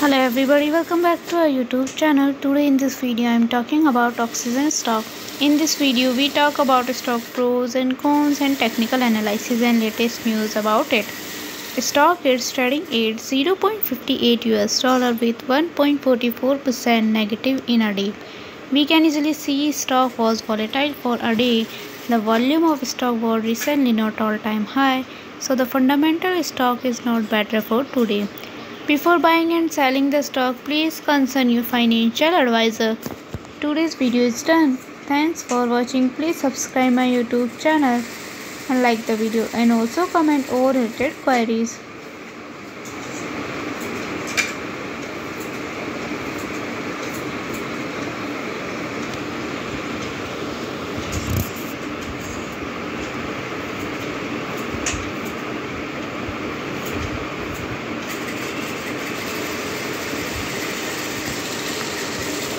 hello everybody. Welcome back to our youtube channel. Today in this video i'm talking about Ocugen stock. In this video we talk about stock pros and cons and technical analysis and latest news about it. Stock is trading at 0.58 us dollar with 1.44 percent negative in a day. We can easily see stock was volatile for a day. The volume of stock was recently not all time high so the fundamental stock is not better for today before buying and selling the stock, please consult your financial advisor. Today's video is done. Thanks for watching. Please subscribe my YouTube channel and like the video and also comment all related queries.